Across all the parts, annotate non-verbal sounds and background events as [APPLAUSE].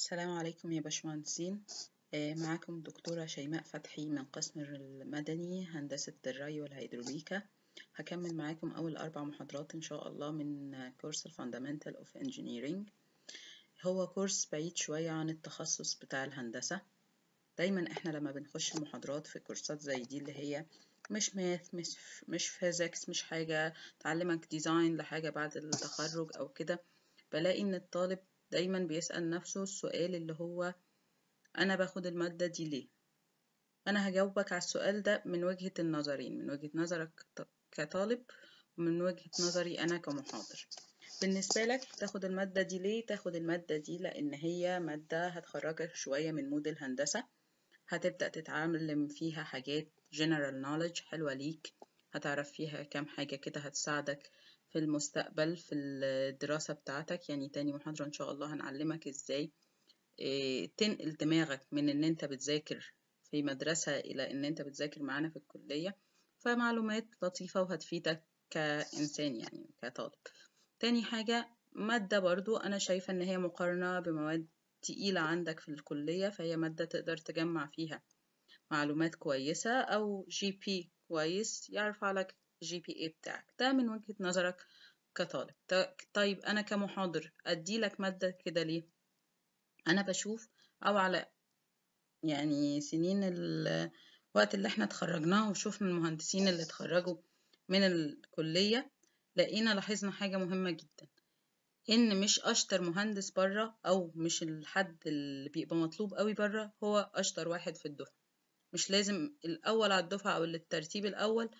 السلام عليكم يا باشمهندسين. آه، معاكم دكتورة شيماء فتحي من قسم المدني هندسة الري والهيدروليكا. هكمل معاكم أول أربع محاضرات إن شاء الله من course Fundamental of Engineering هو course بعيد شوية عن التخصص بتاع الهندسة. دايما إحنا لما بنخش المحاضرات في courseات زي دي اللي هي مش math مش مش physics مش حاجة تعلمك design لحاجة بعد التخرج أو كده بلاقي إن الطالب دايما بيسأل نفسه السؤال اللي هو أنا باخد المادة دي ليه؟ أنا هجاوبك على السؤال ده من وجهة النظرين من وجهة نظرك كطالب ومن وجهة نظري أنا كمحاضر بالنسبة لك تاخد المادة دي ليه؟ تاخد المادة دي لأن هي مادة هتخرجك شوية من مود الهندسة هتبدأ تتعلم فيها حاجات general knowledge حلوة ليك هتعرف فيها كام حاجة كده هتساعدك في المستقبل في الدراسة بتاعتك؟ يعني تاني محاضرة إن شاء الله هنعلمك إزاي تنقل دماغك من إن أنت بتذاكر في مدرسة إلى إن أنت بتذاكر معانا في الكلية فمعلومات لطيفة وهتفيدك كإنسان يعني كطالب تاني حاجة مادة برضو أنا شايفة إن هي مقارنة بمواد تقيلة عندك في الكلية فهي مادة تقدر تجمع فيها معلومات كويسة أو جي بي كويس يرفع لك الجي بي اي بتاعك. ده من وجهة نظرك كطالب. طيب أنا كمحاضر أديلك مادة كده ليه؟ أنا بشوف أو على يعني سنين الوقت اللي إحنا اتخرجناه وشوفنا المهندسين اللي اتخرجوا من الكلية لقينا لاحظنا حاجة مهمة جدا. إن مش أشطر مهندس بره أو مش الحد اللي بيبقى مطلوب قوي بره هو أشطر واحد في الدفعة. مش لازم الأول على الدفعة أو الترتيب الأول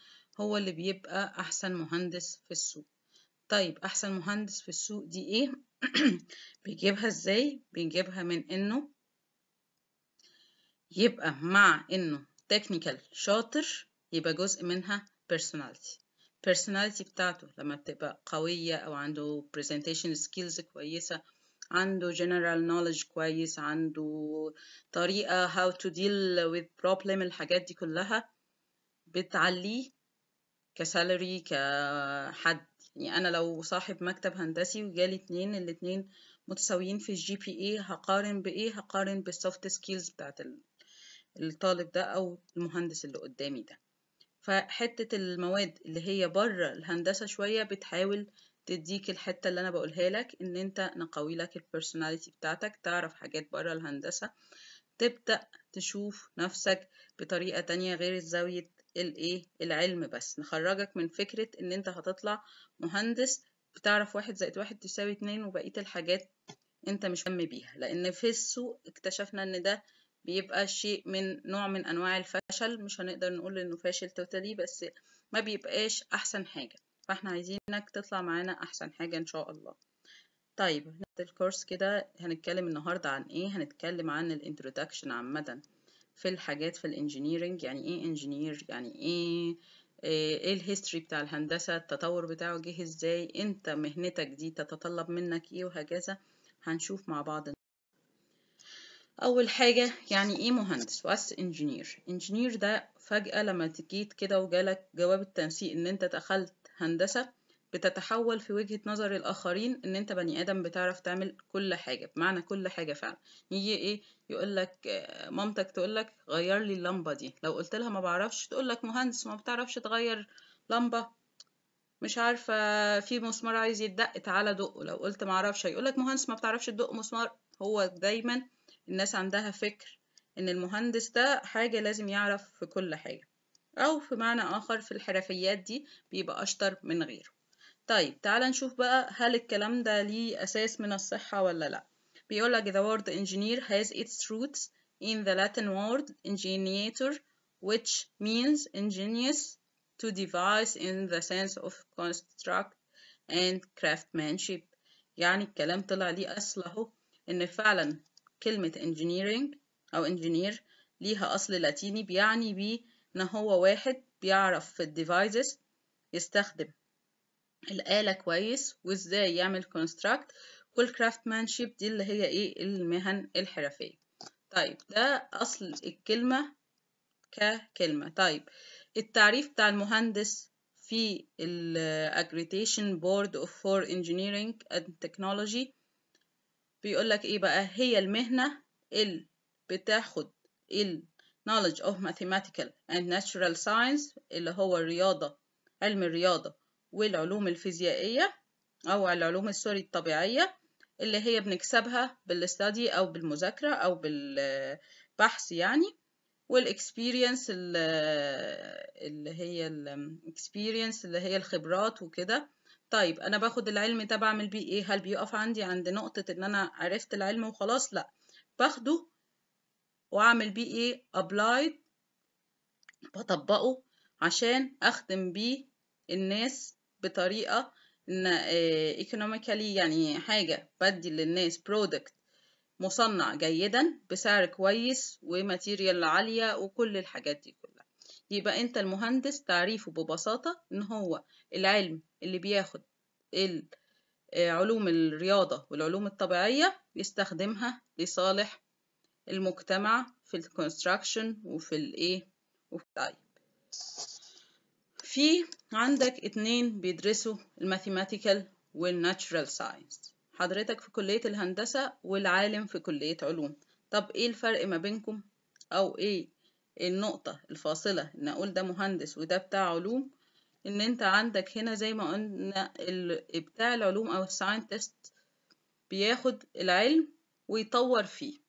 هو اللي بيبقى أحسن مهندس في السوق طيب أحسن مهندس في السوق دي إيه؟ [CLEARS THROAT] بيجيبها إزاي؟ بيجيبها من إنه يبقى مع إنه تكنيكال شاطر يبقى جزء منها personality personality بتاعته لما بتبقى قوية أو عنده presentation skills كويسة عنده general knowledge كويس عنده طريقة how to deal with problem الحاجات دي كلها بتعليه ك salary كحد. يعني أنا لو صاحب مكتب هندسي وجالي اتنين الاتنين متساويين في ال GPA هقارن بإيه؟ هقارن بال soft skills بتاعت الطالب ده أو المهندس اللي قدامي ده. فحتة المواد اللي هي بره الهندسة شوية بتحاول تديك الحتة اللي أنا بقولها لك إن أنت نقوي لك ال personality بتاعتك تعرف حاجات بره الهندسة تبدأ تشوف نفسك بطريقة تانية غير زاوية الايه العلم بس. نخرجك من فكرة إن أنت هتطلع مهندس بتعرف واحد زائد واحد تساوي اتنين وبقية الحاجات أنت مش مهم بيها. لأن في السوق اكتشفنا إن ده بيبقى شيء من نوع من أنواع الفشل. مش هنقدر نقول إنه فاشل توتالي بس ما بيبقاش أحسن حاجة. فإحنا عايزينك تطلع معانا أحسن حاجة إن شاء الله. طيب ال course كده. هنتكلم النهاردة عن إيه؟ هنتكلم عن ال introduction عامة. في الحاجات في ال engineering يعني إيه engineer؟ يعني إيه إيه ال history بتاع الهندسة؟ التطور بتاعه جه إزاي؟ انت مهنتك دي تتطلب منك إيه وهكذا؟ هنشوف مع بعض. أول حاجة يعني إيه مهندس؟ What's engineer. Engineer ده فجأة لما تجيت كده وجالك جواب التنسيق إن أنت دخلت هندسة بتتحول في وجهة نظر الآخرين إن أنت بني آدم بتعرف تعمل كل حاجة بمعنى كل حاجة فعلا. يجي إيه؟ يقول لك مامتك تقول لك غير لي اللمبة دي. لو قلت لها ما بعرفش تقول لك مهندس ما بتعرفش تغير لمبة. مش عارفة في مسمار عايز يتدق تعالى دقه لو قلت ما أعرفش هيقول لك مهندس ما بتعرفش تدق مسمار. هو دايما الناس عندها فكر إن المهندس ده حاجة لازم يعرف في كل حاجة. أو في معنى آخر في الحرفيات دي بيبقى أشطر من غيره. طيب تعال نشوف بقى هل الكلام ده ليه أساس من الصحة ولا لأ. بيقول لك the word engineer has its roots in the Latin word ingeniator which means ingenious to devise in the sense of construct and craftsmanship. يعني الكلام طلع ليه أصل أهو إن فعلا كلمة engineering أو engineer ليها أصل لاتيني بيعني بيه إن هو واحد بيعرف في الديفايسز يستخدم. الآلة كويس وإزاي يعمل construct والcraftmanship دي اللي هي إيه؟ المهن الحرفية. طيب ده أصل الكلمة ككلمة. طيب التعريف بتاع المهندس في ال Accreditation Board of for Engineering and Technology بيقول لك إيه بقى؟ هي المهنة اللي بتاخد ال knowledge of mathematical and natural science اللي هو الرياضة علم الرياضة. والعلوم الفيزيائية أو العلوم السوري الطبيعية اللي هي بنكسبها بال study أو بالمذاكرة أو بالبحث يعني وال experience اللي هي ال experience اللي هي الخبرات وكده. طيب أنا باخد العلم ده بعمل بيه إيه؟ هل بيقف عندي عند نقطة إن أنا عرفت العلم وخلاص؟ لأ. باخده وأعمل بيه إيه؟ applied بطبقه عشان أخدم بيه الناس بطريقة إن economically يعني حاجة بدي للناس product مصنع جيدا بسعر كويس و material عالية وكل الحاجات دي كلها. يبقى أنت المهندس تعريفه ببساطة إن هو العلم اللي بياخد علوم الرياضة والعلوم الطبيعية بيستخدمها لصالح المجتمع في ال construction وفي الايه وفي الطيب في عندك اتنين بيدرسوا ال mathematical وال natural science حضرتك في كلية الهندسة والعالم في كلية علوم. طب إيه الفرق ما بينكم؟ أو إيه النقطة الفاصلة إن أقول ده مهندس وده بتاع علوم؟ إن أنت عندك هنا زي ما قلنا بتاع العلوم أو الساينتست بياخد العلم ويطور فيه.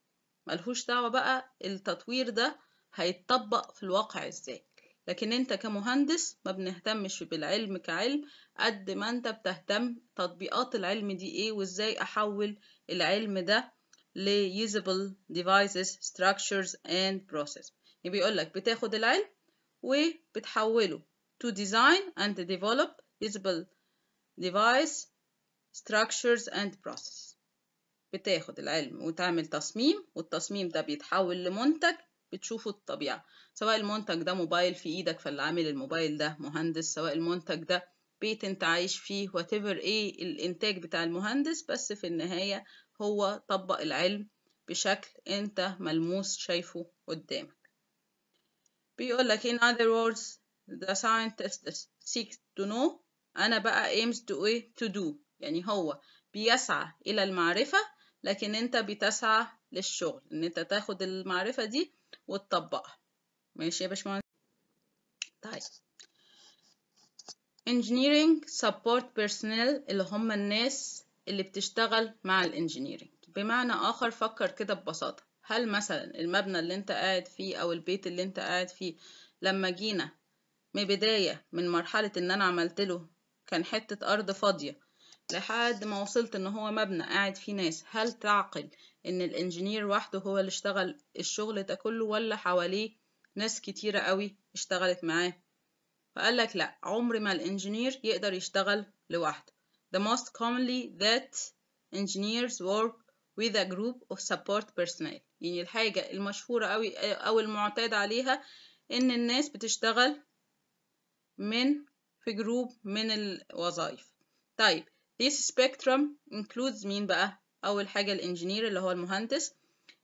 ملهوش دعوة بقى التطوير ده هيتطبق في الواقع إزاي. لكن انت كمهندس ما بنهتمش بالعلم كعلم قد ما انت بتهتم تطبيقات العلم دي إيه وازاي احول العلم ده ل usable devices structures and process. يعني بيقول لك بتاخد العلم وبتحوله to design and develop usable device structures and process. بتاخد العلم وتعمل تصميم والتصميم ده بيتحول لمنتج بتشوفه الطبيعة. سواء المنتج ده موبايل في إيدك فاللي عامل الموبايل ده مهندس سواء المنتج ده بيت أنت عايش فيه whatever إيه الإنتاج بتاع المهندس. بس في النهاية هو طبق العلم بشكل أنت ملموس شايفه قدامك. بيقول لك in other words the scientist seeks to know أنا بقى aims to إيه؟ to do. يعني هو بيسعى إلى المعرفة لكن أنت بتسعى للشغل. إن أنت تاخد المعرفة دي وتطبقها. ماشي يا باشمهندس؟ طيب. Engineering support personnel اللي هم الناس اللي بتشتغل مع الانجينيرينج بمعنى آخر فكر كده ببساطة. هل مثلا المبنى اللي انت قاعد فيه أو البيت اللي انت قاعد فيه لما جينا من بداية من مرحلة إن أنا عملت له كان حتة أرض فاضية لحد ما وصلت إن هو مبنى قاعد فيه ناس هل تعقل إن ال engineer وحده هو اللي اشتغل الشغل ده كله ولا حواليه ناس كتيرة قوي اشتغلت معاه. فقال لك لأ عمر ما ال engineer يقدر يشتغل لوحده. The most commonly that engineers work with a group of support personnel. يعني الحاجة المشهورة قوي أو المعتاد عليها إن الناس بتشتغل من في group من الوظائف. طيب this spectrum includes مين بقى؟ أول حاجة ال engineer اللي هو المهندس.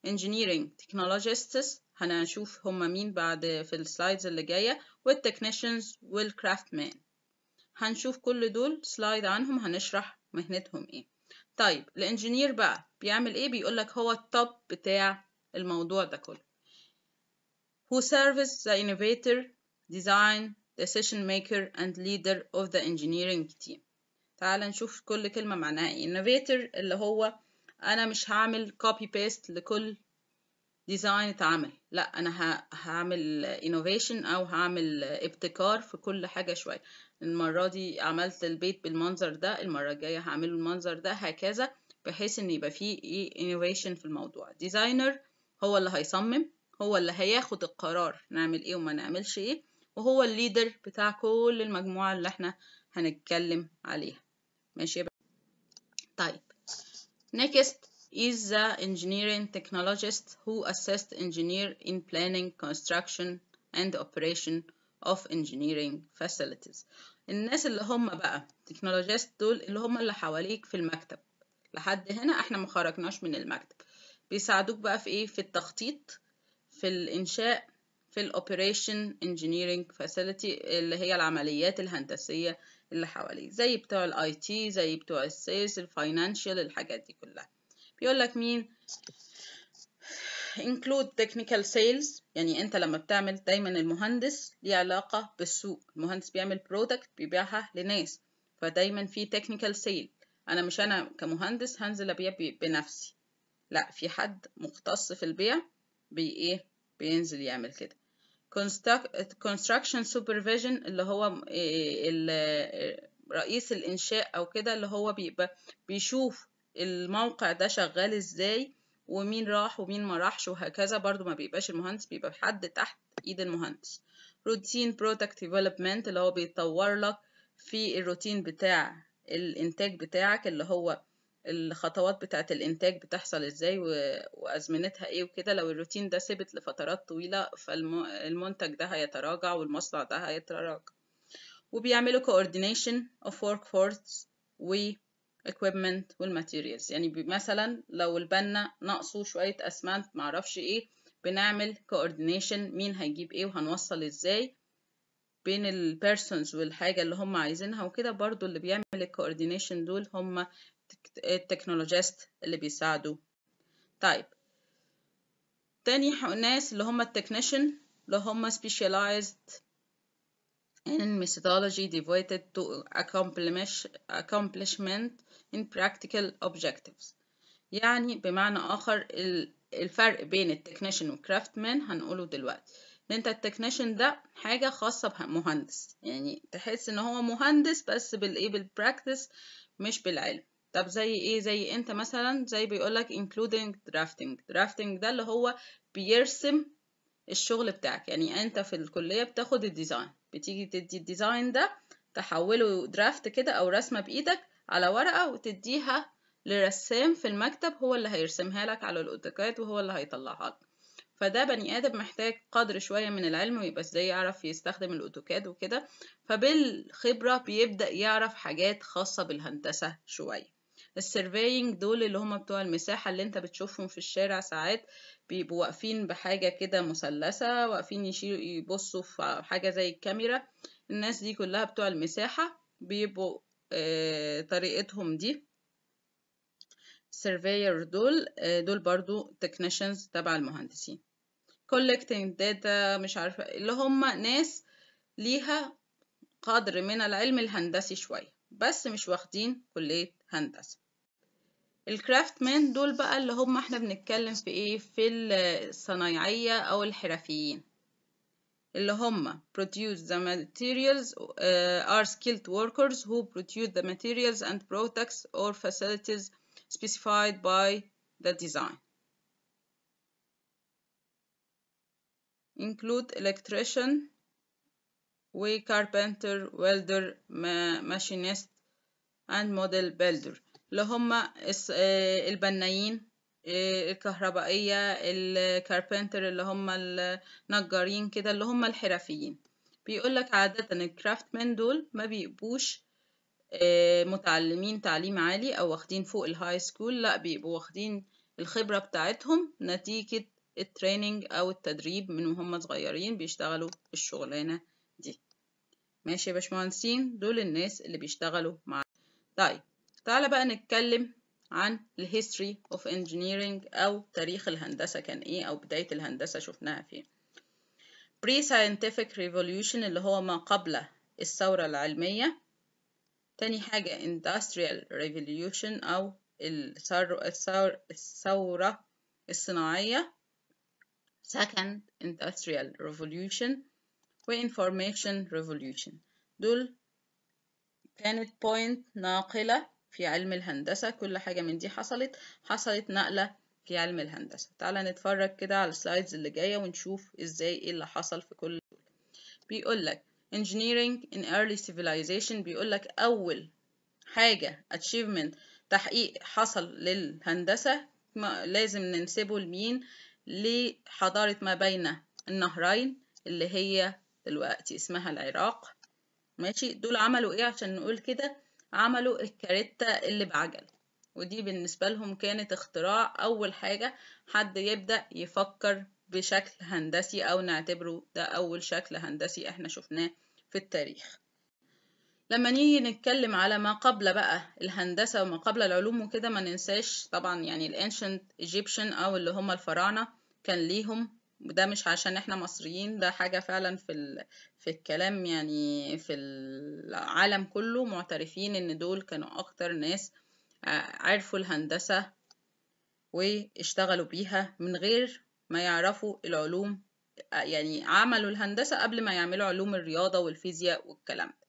Engineering technologists هنشوف هما مين بعد في ال slides اللي جاية وال technicians وال craftsman هنشوف كل دول slide عنهم هنشرح مهنتهم إيه. طيب ال engineer بقى بيعمل إيه؟ بيقولك هو ال top بتاع الموضوع ده كله. Who serves the innovator design decision maker and leader of the engineering team. تعال نشوف كل كلمة معناها إيه. Innovator اللي هو أنا مش هعمل copy paste لكل design اتعمل. لا أنا هعمل innovation أو هعمل ابتكار في كل حاجة شوية. المرة دي عملت البيت بالمنظر ده المرة الجاية هعمله المنظر ده هكذا بحيث إن يبقى فيه إيه innovation في الموضوع. Designer هو اللي هيصمم هو اللي هياخد القرار نعمل إيه وما نعملش إيه وهو الليدر بتاع كل المجموعة اللي إحنا هنتكلم عليها. ماشي بقى. طيب. Next is the engineering technologist who assist engineer in planning construction and operation of engineering facilities الناس اللي هم بقى technologist دول اللي هم اللي حواليك في المكتب لحد هنا إحنا ما خرجناش من المكتب بيساعدوك بقى في إيه في التخطيط في الانشاء في ال operation engineering facility اللي هي العمليات الهندسية اللي حواليه زي بتوع ال IT زي بتوع ال sales ال financial الحاجات دي كلها. بيقول لك مين؟ include technical sales يعني انت لما بتعمل دايما المهندس ليه علاقة بالسوق. المهندس بيعمل product بيبيعها لناس فدايما في technical sale. أنا مش أنا كمهندس هنزل أبيع بنفسي لا في حد مختص في البيع بي إيه؟ بينزل يعمل كده. Construction supervision اللي هو رئيس الإنشاء أو كده اللي هو بيبقى بيشوف الموقع ده شغال إزاي ومين راح ومين ما راحش وهكذا. برضو ما بيبقاش المهندس بيبقى حد تحت إيد المهندس. routine product development اللي هو بيطور لك في الروتين بتاع الإنتاج بتاعك اللي هو الخطوات بتاعة الإنتاج بتحصل إزاي وأزمنتها إيه وكده. لو الروتين ده ثبت لفترات طويلة فالمنتج ده هيتراجع والمصنع ده هيتراجع. وبيعملوا coordination of workforce و equipment وال materials يعني مثلا لو البنا ناقصه شوية أسمنت معرفش إيه بنعمل coordination مين هيجيب إيه وهنوصل إزاي بين ال persons والحاجة اللي هم عايزينها وكده. برضو اللي بيعمل ال coordination دول هم ال technologist اللي بيساعدوا طيب تاني ناس اللي هم ال technician اللي هم specialized in methodology devoted to accomplishment in practical objectives. يعني بمعنى آخر الفرق بين ال technician وال craftsman هنقوله دلوقتي. إن أنت ال technician ده حاجة خاصة بمهندس. يعني تحس إن هو مهندس بس بالإيه بال practice مش بالعلم. طب زي إيه؟ زي أنت مثلا زي بيقولك including drafting. drafting ده اللي هو بيرسم الشغل بتاعك. يعني أنت في الكلية بتاخد ال design بتيجي تدي ال design ده تحوله draft كده أو رسمة بإيدك على ورقة وتديها لرسام في المكتب هو اللي هيرسمها لك على ال AutoCAD وهو اللي هيطلعها لك. فده بني آدم محتاج قدر شوية من العلم ويبقى إزاي يعرف يستخدم ال AutoCAD وكده. فبالخبرة بيبدأ يعرف حاجات خاصة بالهندسة شوية. ال surveying دول اللي هم بتوع المساحة اللي انت بتشوفهم في الشارع ساعات بيبقوا واقفين بحاجة كده مثلثة واقفين يشيلوا يبصوا في حاجة زي الكاميرا. الناس دي كلها بتوع المساحة بيبقوا آه طريقتهم دي. surveyor دول آه دول برضو technicians تبع المهندسين. collecting data مش عارفة اللي هم ناس ليها قدر من العلم الهندسي شوية بس مش واخدين كلية هندسة. الكرافت مان دول بقى اللي هم إحنا بنتكلم في إيه في الصنايعية أو الحرفيين اللي هم produce the materials uh, are skilled workers who produce the materials and products or facilities specified by the design include electrician و carpenter welder machinist and model builder اللي هم البنايين الكهربائية الكاربنتر اللي هم النجارين كده اللي هم الحرفيين. بيقولك عادة ال craftsman دول ما بيبقوش متعلمين تعليم عالي أو واخدين فوق ال high school لا بيبقوا واخدين الخبرة بتاعتهم نتيجة ال training أو التدريب من وهم صغيرين بيشتغلوا الشغلانة دي. ماشي يا باشمهندسين؟ دول الناس اللي بيشتغلوا مع طيب تعالى بقى نتكلم عن ال history of engineering أو تاريخ الهندسة كان إيه أو بداية الهندسة شفناها فين. Pre-scientific revolution اللي هو ما قبل الثورة العلمية. تاني حاجة industrial revolution أو الثورة الصناعية. Second industrial revolution و information revolution. دول كانت point ناقلة في علم الهندسة كل حاجة من دي حصلت حصلت نقلة في علم الهندسة. تعالى نتفرج كده على السلايدز اللي جاية ونشوف إزاي إيه اللي حصل في كل دول. بيقول لك engineering in early civilization بيقول لك أول حاجة achievement تحقيق حصل للهندسة لازم ننسبه لمين؟ لحضارة ما بين النهرين اللي هي دلوقتي اسمها العراق. ماشي؟ دول عملوا إيه عشان نقول كده؟ عملوا الكاريتا اللي بعجل. ودي بالنسبة لهم كانت اختراع أول حاجة حد يبدأ يفكر بشكل هندسي أو نعتبره ده أول شكل هندسي إحنا شفناه في التاريخ. لما نيجي نتكلم على ما قبل بقى الهندسة وما قبل العلوم وكده ما ننساش طبعا يعني ال ancient Egyptian أو اللي هم الفراعنة كان ليهم وده مش عشان إحنا مصريين ده حاجة فعلا في ال... في الكلام يعني في العالم كله. معترفين إن دول كانوا أكتر ناس عرفوا الهندسة واشتغلوا بيها من غير ما يعرفوا العلوم يعني عملوا الهندسة قبل ما يعملوا علوم الرياضة والفيزياء والكلام ده.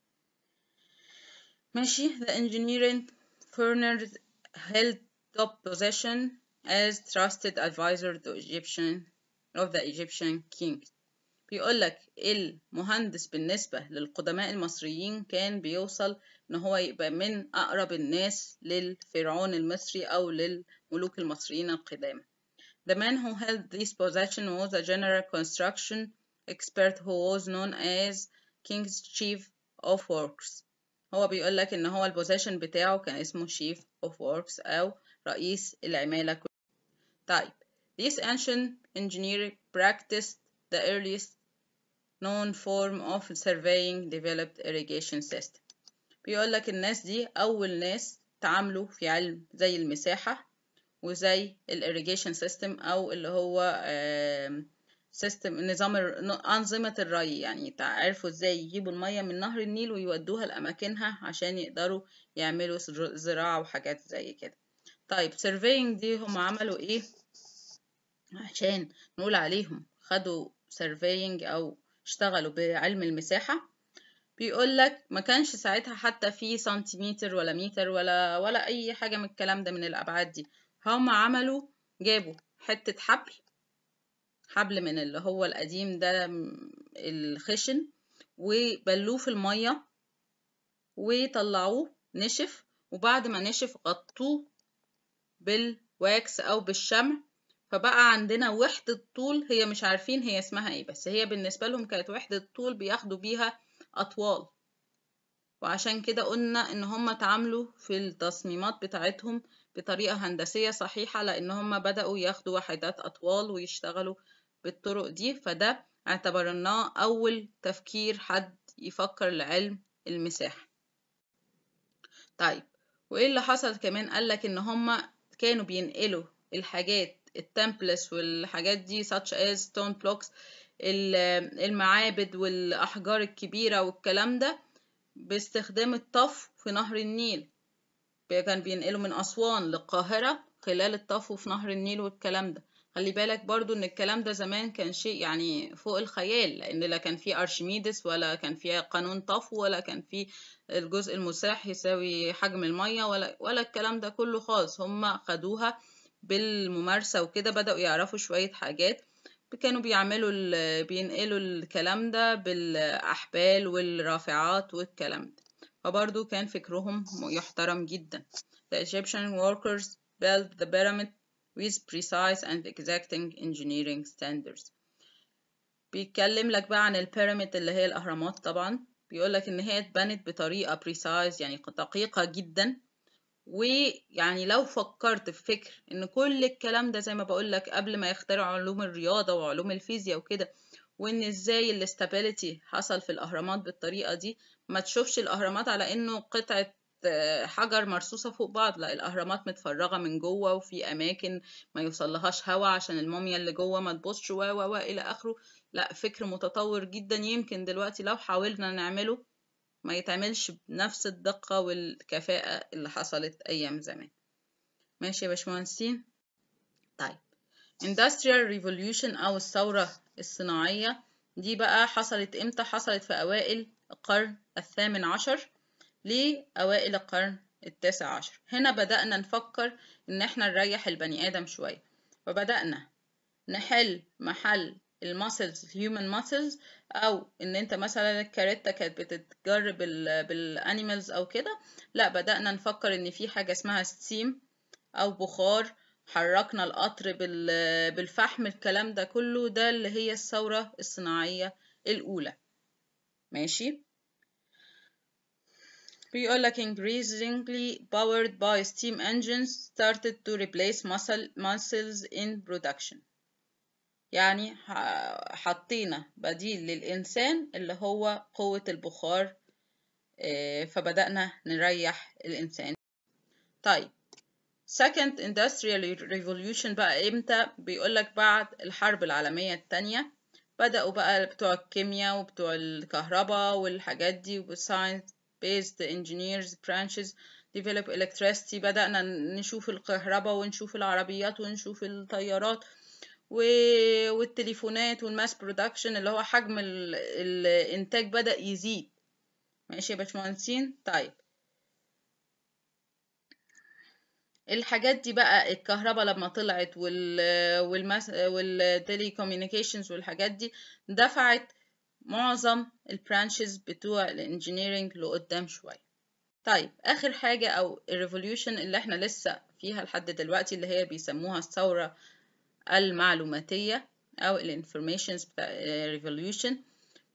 ماشي the engineering foreigners held top position as trusted advisor to Egyptian of the Egyptian king بيقول لك المهندس بالنسبة للقدماء المصريين كان بيوصل إن هو يبقى من أقرب الناس للفرعون المصري أو للملوك المصريين القدامى. The man who held this position was a general construction expert who was known as King's Chief of Works. هو بيقول لك إن هو البوزيشن بتاعه كان اسمه Chief of Works أو رئيس العمالة. طيب This ancient engineer practiced the earliest known form of surveying developed irrigation system. بيقول لك الناس دي أول ناس تعاملوا في علم زي المساحة وزي الirrigation system أو اللي هو سيستم نظام أنظمة الري يعني عرفوا إزاي يجيبوا المية من نهر النيل ويودوها لأماكنها عشان يقدروا يعملوا زراعة وحاجات زي كده طيب surveying دي هم عملوا إيه عشان نقول عليهم خدوا surveying أو اشتغلوا بعلم المساحة. بيقول لك ما كانش ساعتها حتى في سنتيمتر ولا متر ولا ولا أي حاجة من الكلام ده من الأبعاد دي. هم عملوا جابوا حتة حبل حبل من اللي هو القديم ده الخشن وبلوه في المية وطلعوه نشف وبعد ما نشف غطوه بالواكس أو بالشمع. فبقى عندنا وحدة طول هي مش عارفين هي اسمها إيه بس هي بالنسبة لهم كانت وحدة طول بياخدوا بيها أطوال. وعشان كده قلنا إن هم اتعاملوا في التصميمات بتاعتهم بطريقة هندسية صحيحة لأن هم بدأوا ياخدوا وحدات أطوال ويشتغلوا بالطرق دي. فده اعتبرناه أول تفكير حد يفكر لعلم المساحة. طيب وإيه اللي حصل كمان؟ قالك إن هم كانوا بينقلوا الحاجات التمبلس والحاجات دي such as stone blocks المعابد والأحجار الكبيرة والكلام ده باستخدام الطفو في نهر النيل. كان بينقلوا من أسوان للقاهرة خلال الطفو في نهر النيل والكلام ده. خلي بالك برضو إن الكلام ده زمان كان شيء يعني فوق الخيال لأن لا كان في ارشميدس ولا كان في قانون طفو ولا كان في الجزء المساح يساوي حجم المية ولا ولا الكلام ده كله خالص. هم خدوها بالممارسة وكده بدأوا يعرفوا شوية حاجات. كانوا بيعملوا بينقلوا الكلام ده بالأحبال والرافعات والكلام ده. فبرضو كان فكرهم يحترم جدا. The Egyptian workers built the pyramid with precise and exacting engineering standards. بيتكلم لك بقى عن البيراميد اللي هي الأهرامات طبعا. بيقول لك إن هي اتبنت بطريقة precise يعني دقيقة جدا. ويعني لو فكرت في فكر إن كل الكلام ده زي ما بقول لك قبل ما يخترعوا علوم الرياضة وعلوم الفيزياء وكده وإن إزاي الاستابيليتي حصل في الأهرامات بالطريقة دي ما تشوفش الأهرامات على إنه قطعة حجر مرصوصة فوق بعض لا الأهرامات متفرغة من جوه وفي أماكن ما يوصلهاش هوا عشان الموميا اللي جوه ما تبصش و و إلى آخره. لا فكر متطور جدا. يمكن دلوقتي لو حاولنا نعمله ما يتعملش بنفس الدقة والكفاءة اللي حصلت أيام زمان. ماشي يا باشمهندسين؟ طيب. Industrial Revolution أو الثورة الصناعية دي بقى حصلت إمتى؟ حصلت في أوائل القرن الثامن عشر لأوائل القرن التاسع عشر. هنا بدأنا نفكر إن إحنا نريح البني آدم شوية. فبدأنا نحل محل ال muscles ال human muscles أو إن أنت مثلا الكاريتا كانت بتتجر بال animals أو كده لا بدأنا نفكر إن في حاجة اسمها steam أو بخار حركنا القطر بالفحم الكلام ده كله ده اللي هي الثورة الصناعية الأولى. ماشي؟ بيقول لك increasingly powered by steam engines started to replace muscle muscles in production. يعني حطينا بديل للإنسان اللي هو قوة البخار فبدأنا نريح الإنسان. طيب second industrial revolution بقى إمتى؟ بيقولك بعد الحرب العالمية التانية. بدأوا بقى بتوع الكيمياء وبتوع الكهرباء والحاجات دي science based engineers branches develop electricity. بدأنا نشوف الكهرباء ونشوف العربيات ونشوف الطيارات والتليفونات وال mass production اللي هو حجم الإنتاج بدأ يزيد. ماشي يا باشمهندسين؟ طيب. الحاجات دي بقى الكهرباء لما طلعت وال وال mass وال telecommunications والحاجات دي دفعت معظم ال branches بتوع ال engineering لقدام شوية. طيب آخر حاجة أو ال revolution اللي إحنا لسه فيها لحد دلوقتي اللي هي بيسموها الثورة المعلوماتية أو ال informations revolution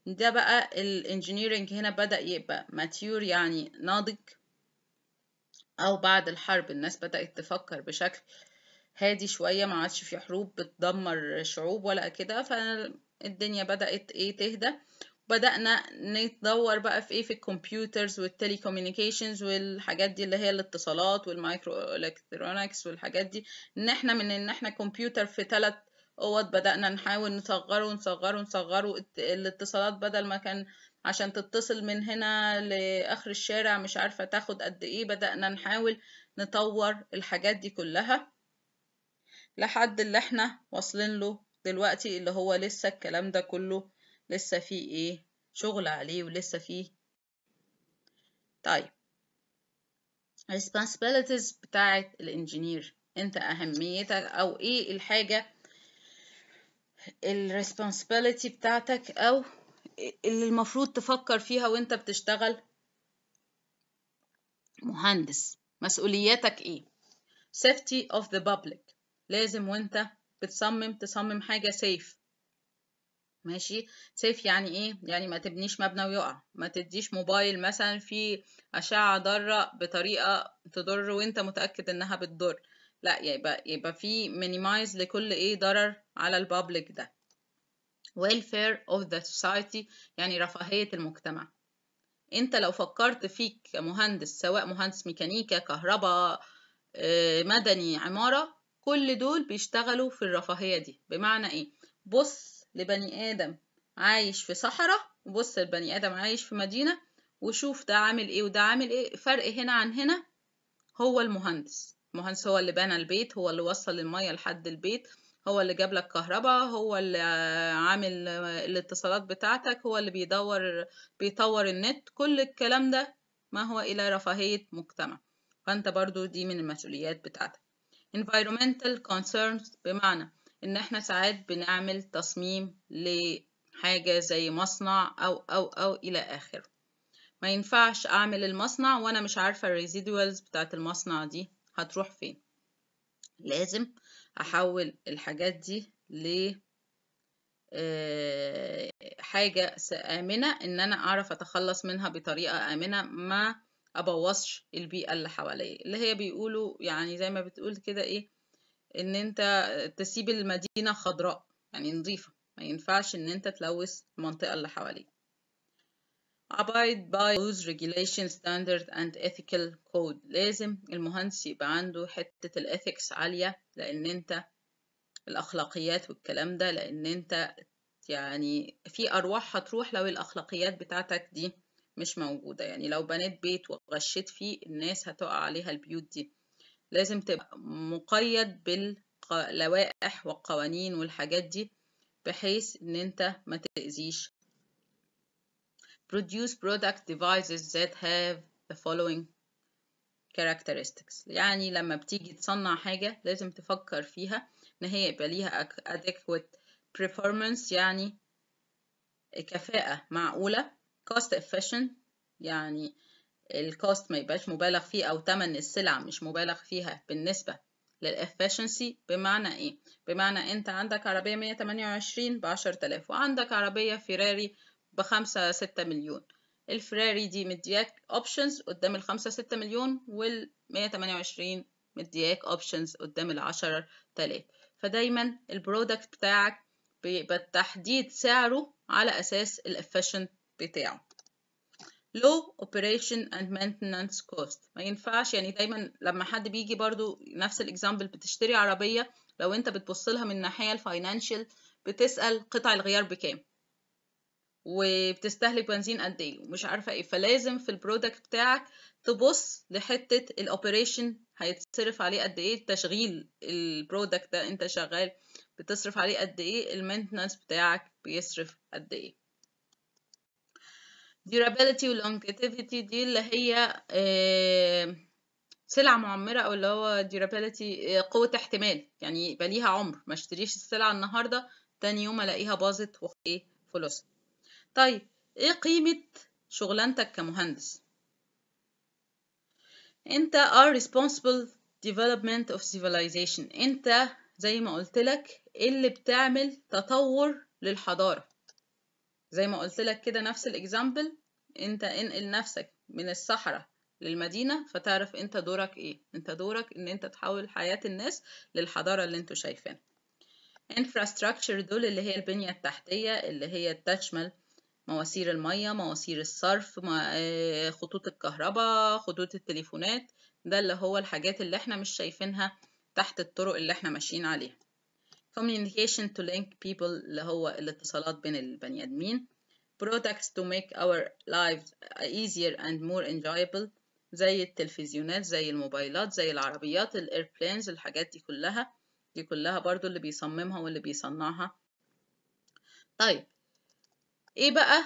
ده بقى ال engineering هنا بدأ يبقى mature يعني ناضج. أو بعد الحرب الناس بدأت تفكر بشكل هادي شوية ما عادش في حروب بتدمر شعوب ولا كده فالدنيا بدأت إيه تهدى. بدأنا ندور بقى في إيه في ال computers وال telecommunications والحاجات دي اللي هي الاتصالات وال microelectronics والحاجات دي. إن إحنا من إن إحنا كمبيوتر في ثلاث أوض بدأنا نحاول نصغره ونصغره ونصغره. الاتصالات بدل ما كان عشان تتصل من هنا لآخر الشارع مش عارفة تاخد قد إيه بدأنا نحاول نطور الحاجات دي كلها لحد اللي إحنا واصلين له دلوقتي اللي هو لسه الكلام ده كله لسه فيه إيه شغل عليه ولسه فيه طيب. Responsibilities بتاعت ال engineer. أنت أهميتك أو إيه الحاجة؟ ال responsibility بتاعتك أو اللي المفروض تفكر فيها وأنت بتشتغل. مهندس. مسؤولياتك إيه؟ Safety of the public. لازم وأنت بتصمم تصمم حاجة safe. ماشي؟ safe يعني إيه؟ يعني ما تبنيش مبنى ويقع. ما تديش موبايل مثلا فيه أشعة ضارة بطريقة تضر وأنت متأكد إنها بتضر. لا يبقى يبقى في minimize لكل إيه؟ ضرر على البابليك ده. welfare of the society يعني رفاهية المجتمع. أنت لو فكرت فيك كمهندس سواء مهندس ميكانيكا كهرباء مدني عمارة كل دول بيشتغلوا في الرفاهية دي. بمعنى إيه؟ بص لبني آدم عايش في صحراء. وبص لبني آدم عايش في مدينة وشوف ده عامل إيه وده عامل إيه. فرق هنا عن هنا هو المهندس. المهندس هو اللي بنى البيت هو اللي وصل المية لحد البيت هو اللي جاب لك كهرباء هو اللي عامل الاتصالات بتاعتك هو اللي بيدور بيطور النت. كل الكلام ده ما هو إلى رفاهية مجتمع. فأنت برضو دي من المسؤوليات بتاعتك. Environmental concerns بمعنى إن إحنا ساعات بنعمل تصميم لحاجة زي مصنع أو أو أو إلى آخره. ما ينفعش أعمل المصنع وأنا مش عارفة الريزيدوالز بتاعت المصنع دي هتروح فين. لازم أحول الحاجات دي ل حاجة آمنة إن أنا أعرف أتخلص منها بطريقة آمنة ما أبوظش البيئة اللي حواليا. اللي هي بيقولوا يعني زي ما بتقول كده إيه إن أنت تسيب المدينة خضراء يعني نظيفة. ما ينفعش إن أنت تلوث المنطقة اللي حواليك. Abide by rules regulation standard and ethical code. لازم المهندس يبقى عنده حتة الethics عالية لأن أنت الأخلاقيات والكلام ده لأن أنت يعني في أرواح هتروح لو الأخلاقيات بتاعتك دي مش موجودة. يعني لو بنيت بيت وغشيت فيه الناس هتقع عليها البيوت دي. لازم تبقى مقيد باللوائح والقوانين والحاجات دي بحيث إن أنت ما تأذيش. Produce product devices that have the following characteristics. يعني لما بتيجي تصنع حاجة لازم تفكر فيها إن هي يبقى ليها adequate performance يعني كفاءة معقولة. Cost efficient يعني ال cost ما يبقاش مبالغ فيه أو تمن السلعة مش مبالغ فيها بالنسبة لل efficiency بمعنى إيه؟ بمعنى أنت عندك عربية 128 بعشرة آلاف وعندك عربية فيراري بخمسة ستة مليون. الفراري دي مدياك options قدام الخمسة ستة مليون والمية تمانية وعشرين مدياك options قدام العشرة تلاف فدايما ال product بتاعك بيبقى تحديد سعره على أساس ال efficient بتاعه. Low operation and maintenance cost. ما ينفعش يعني دايما لما حد بيجي برضو نفس ال example بتشتري عربية لو أنت بتبص لها من الناحية ال financial بتسأل قطع الغيار بكام؟ وبتستهلك بنزين قد إيه؟ ومش عارفة إيه. فلازم في ال product بتاعك تبص لحتة ال operation هيتصرف عليه قد إيه تشغيل ال product ده أنت شغال بتصرف عليه قد إيه ال maintenance بتاعك بيصرف قد إيه. Durability و longevity دي اللي هي سلعة معمرة أو اللي هو durability قوة احتمال. يعني يبقى ليها عمر. ما اشتريش السلعة النهاردة تاني يوم ألاقيها باظت وإيه فلوسها. طيب إيه قيمة شغلانتك كمهندس؟ أنت are responsible development of civilization. أنت زي ما قلت لك اللي بتعمل تطور للحضارة؟ زي ما قلت لك كده نفس ال example انت انقل نفسك من الصحراء للمدينة فتعرف انت دورك إيه. انت دورك ان انت تحول حياة الناس للحضارة اللي أنتوا شايفينها. Infrastructure دول اللي هي البنية التحتية اللي هي تشمل مواسير المية مواسير الصرف خطوط الكهرباء خطوط التليفونات. ده اللي هو الحاجات اللي إحنا مش شايفينها تحت الطرق اللي إحنا ماشيين عليها. Communication to link people اللي هو الاتصالات بين البني آدمين. Products to make our lives easier and more enjoyable. زي التلفزيونات زي الموبايلات زي العربيات الايربلانز الحاجات دي كلها. دي كلها برضو اللي بيصممها واللي بيصنعها. طيب إيه بقى؟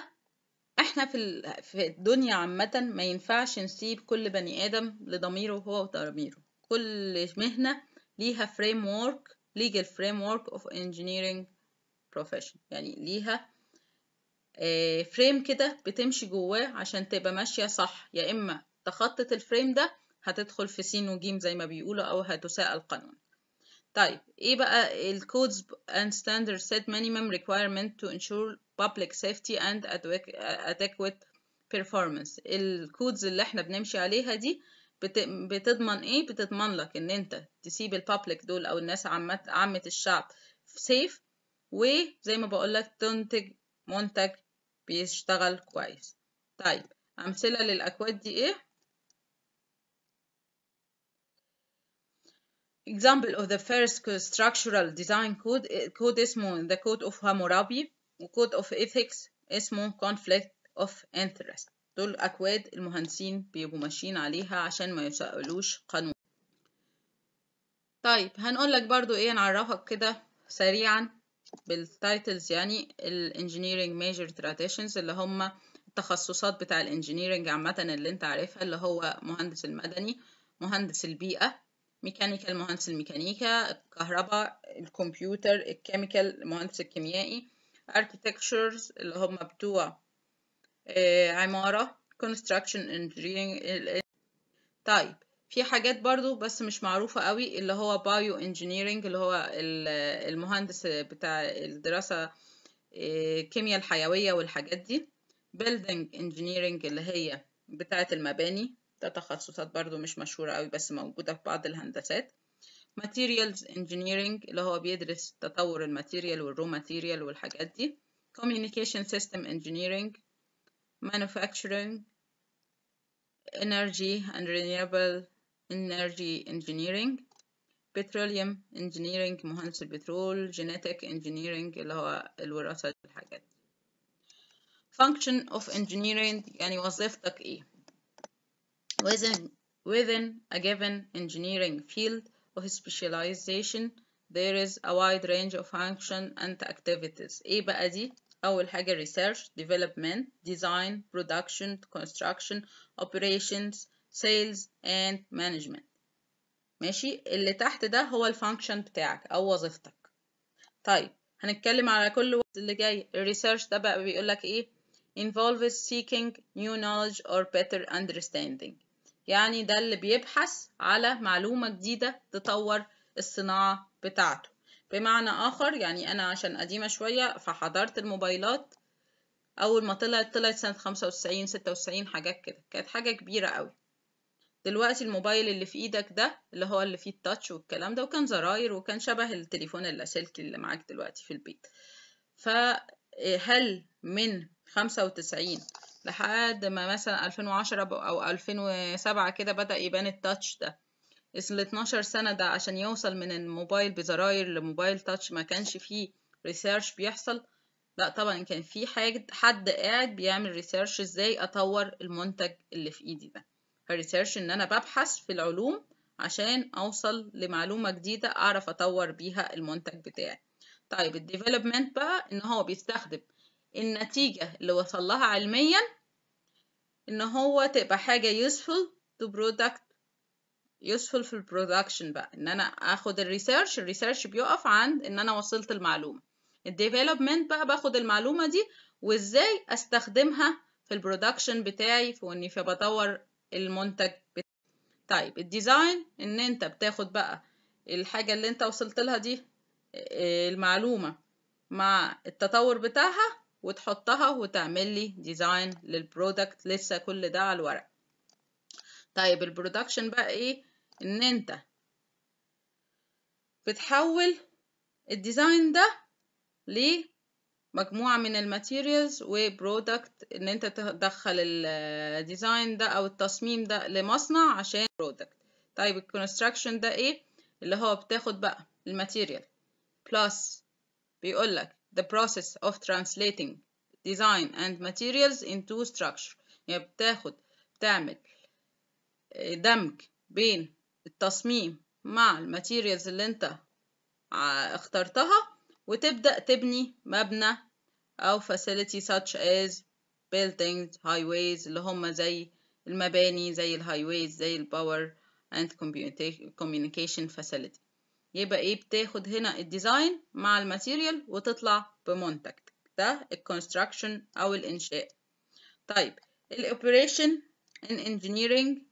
إحنا في في الدنيا عامة ما ينفعش نسيب كل بني آدم لضميره هو وضميره. كل مهنة ليها framework legal framework of engineering profession. يعني ليها frame كده بتمشي جواه عشان تبقى ماشية صح. يا إما تخطيت ال frame ده هتدخل في سين وجيم زي ما بيقولوا أو هتتساءل قانونا. طيب إيه بقى ال codes and standards set minimum requirement to ensure public safety and adequate performance الكودز اللي إحنا بنمشي عليها دي بتضمن إيه؟ بتضمن لك إن أنت تسيب البابليك دول أو الناس عامة عامة الشعب سيف وزي ما بقول لك تنتج منتج بيشتغل كويس. طيب أمثلة للأكواد دي إيه؟ Example of the first structural design code code اسمه the code of Hammurabi و code of ethics اسمه conflict of interest. دول أكواد المهندسين بيبقوا ماشيين عليها عشان ما يسألوش قانون. طيب هنقول لك برضو إيه نعرفك كده سريعا بال titles يعني ال engineering major divisions اللي هم التخصصات بتاع ال engineering عامة اللي أنت عارفها اللي هو مهندس المدني مهندس البيئة mechanical مهندس الميكانيكا الكهرباء الكمبيوتر ال chemical المهندس الكيميائي architectures اللي هم بتوع عمارة construction engineering طيب في حاجات برضو بس مش معروفة قوي اللي هو bio engineering اللي هو المهندس بتاع الدراسة الكيمياء الحيوية والحاجات دي. building engineering اللي هي بتاعة المباني. ده تخصصات برضو مش مشهورة قوي بس موجودة في بعض الهندسات. materials engineering اللي هو بيدرس تطور الماتيريال والرو ماتيريال والحاجات دي. communication system engineering manufacturing energy and renewable energy engineering petroleum engineering مهندس البترول genetic engineering اللي هو الوراثة الحاجات function of engineering يعني وظيفتك ايه within within a given engineering field of specialization there is a wide range of function and activities ايه بقى دي أول حاجة research development design production construction operations sales and management. ماشي؟ اللي تحت ده هو الفانكشن بتاعك أو وظيفتك. طيب هنتكلم على كل واحد اللي جاي. الريسيرش ده بقى بيقولك إيه؟ involves seeking new knowledge or better understanding. يعني ده اللي بيبحث على معلومة جديدة تطور الصناعة بتاعته. بمعنى آخر يعني أنا عشان قديمة شوية فحضرت الموبايلات. أول ما طلعت طلعت سنة خمسة وتسعين ستة وتسعين حاجات كده. كانت حاجة كبيرة أوي. دلوقتي الموبايل اللي في إيدك ده اللي هو اللي فيه التاتش والكلام ده وكان زراير وكان شبه التليفون اللاسلكي اللي معاك دلوقتي في البيت. فهل من خمسة وتسعين لحد ما مثلا 2010 أو 2007 كده بدأ يبان ال touch ده؟ ال 12 سنة ده عشان يوصل من الموبايل بزراير لموبايل touch ما كانش فيه research بيحصل. لا طبعا كان في حد قاعد بيعمل research إزاي أطور المنتج اللي في إيدي ده. ال research إن أنا ببحث في العلوم عشان أوصل لمعلومة جديدة أعرف أطور بيها المنتج بتاعي. طيب ال development بقى إن هو بيستخدم النتيجة اللي وصل لها علميا إن هو تبقى حاجة useful to product useful في ال production بقى إن أنا آخد ال research ال research بيقف عند إن أنا وصلت المعلومة. ال development بقى باخد المعلومة دي وإزاي أستخدمها في ال production بتاعي في اني فبطور المنتج بتاعي. طيب ال design إن أنت بتاخد بقى الحاجة اللي أنت وصلت لها دي المعلومة مع التطور بتاعها وتحطها وتعمل لي design لل product لسه كل ده على الورق. طيب ال production بقى إيه؟ ان انت بتحول ال design ده لمجموعة من ال materials و product ان انت تدخل ال design ده أو التصميم ده لمصنع عشان product طيب ال construction ده إيه؟ اللي هو بتاخد بقى ال material. plus بيقولك the process of translating design and materials into structure. يعني بتاخد بتعمل دمج بين التصميم مع ال materials اللي انت اخترتها وتبدأ تبني مبنى أو facility such as buildings, highways اللي هم زي المباني زي ال highways زي ال power and communication facility. يبقى إيه؟ بتاخد هنا ال design مع ال material وتطلع بمنتج. ده ال construction أو الإنشاء طيب ال operation in engineering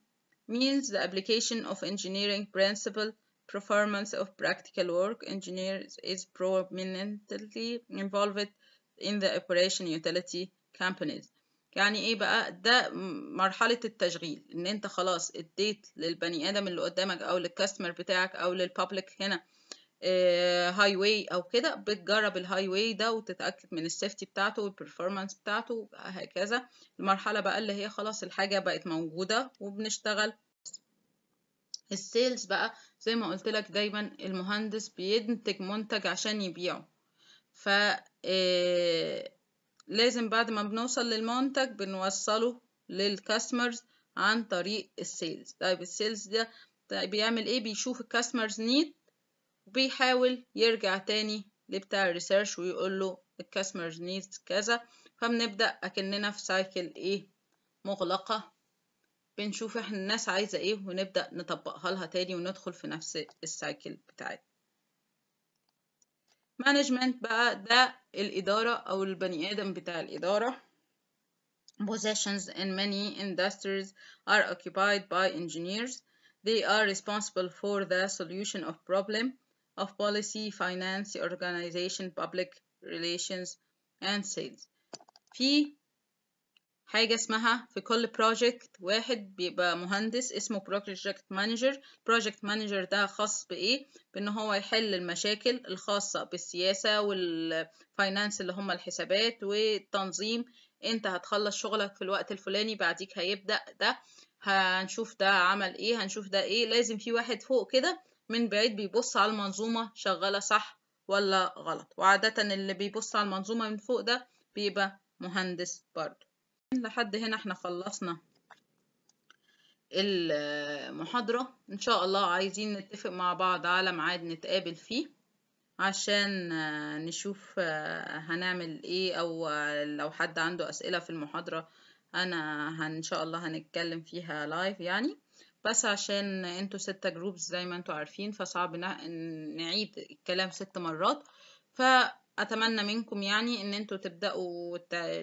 means the application of engineering principle performance of practical work engineers is prominently involved in the operation utility companies يعني ايه بقى ده مرحلة التشغيل ان انت خلاص اديت للبني ادم اللي قدامك او للكاستمر بتاعك او للبابليك هنا highway أو كده بتجرب ال highway ده وتتأكد من ال safety بتاعته وال performance بتاعته هكذا المرحلة بقى اللي هي خلاص الحاجة بقت موجودة وبنشتغل. ال sales بقى زي ما قلت لك دايما المهندس بينتج منتج عشان يبيعه. ف لازم بعد ما بنوصل للمنتج بنوصله لل customers عن طريق ال sales طيب ال sales ده بيعمل إيه؟ بيشوف ال customers need وبيحاول يرجع تاني لبتاع ال research ويقول له ال customers needs كذا فبنبدأ أكننا في cycle إيه مغلقة. بنشوف إحنا الناس عايزة إيه ونبدأ نطبقها لها تاني وندخل في نفس ال cycle بتاعتنا مانجمنت بقى ده الإدارة أو البني آدم بتاع الإدارة. Positions in many industries are occupied by engineers. They are responsible for the solution of problem. Of policy, finance, organization, public relations and sales. في حاجة اسمها في كل بروجكت واحد بيبقى مهندس اسمه بروجكت مانجر project manager ده خاص بإيه؟ بإن هو يحل المشاكل الخاصة بالسياسة وال finance اللي هم الحسابات والتنظيم أنت هتخلص شغلك في الوقت الفلاني بعديك هيبدأ ده هنشوف ده عمل إيه هنشوف ده إيه لازم في واحد فوق كده من بعيد بيبص على المنظومة شغالة صح ولا غلط. وعادة اللي بيبص على المنظومة من فوق ده بيبقى مهندس برضه. لحد هنا إحنا خلصنا المحاضرة. إن شاء الله عايزين نتفق مع بعض على ميعاد نتقابل فيه عشان نشوف هنعمل إيه أو لو حد عنده أسئلة في المحاضرة أنا إن شاء الله هنتكلم فيها live يعني. بس عشان أنتوا ستة groups زي ما أنتوا عارفين فصعب نعيد الكلام ست مرات. فأتمنى منكم يعني إن أنتوا تبدأوا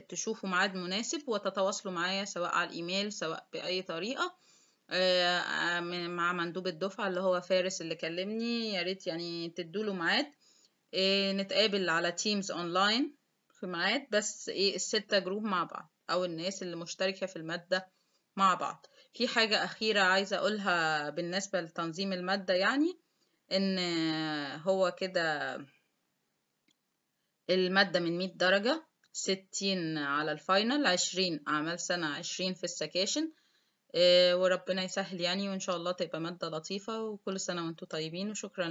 تشوفوا ميعاد مناسب وتتواصلوا معايا سواء على الإيميل سواء بأي طريقة. مع مندوب الدفعة اللي هو فارس اللي كلمني. يا ريت يعني تدوله ميعاد. نتقابل على Teams online في ميعاد بس إيه الستة group مع بعض أو الناس اللي مشتركة في المادة مع بعض. في حاجة أخيرة عايزة أقولها بالنسبة لتنظيم المادة يعني إن هو كده المادة من مية درجة ستين على ال final عشرين أعمال سنة عشرين في ال sections. آه، وربنا يسهل يعني وإن شاء الله تبقى مادة لطيفة وكل سنة وأنتم طيبين وشكرا